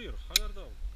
biliyor, haberdar. Neyse. Ve